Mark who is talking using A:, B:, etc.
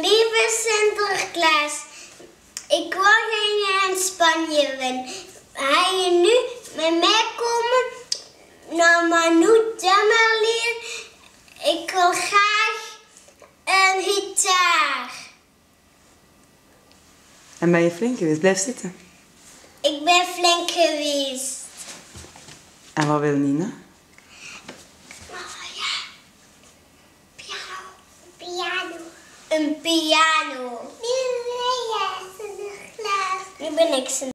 A: Lieve Sinterklaas, ik wil graag in Spanje winnen. Ga je nu met mij komen naar Manu Jammerlier? Ik wil graag een gitaar.
B: En ben je flink geweest? Blijf zitten.
A: Ik ben flink geweest.
B: En wat wil Nina?
A: Een piano. Nu ben ik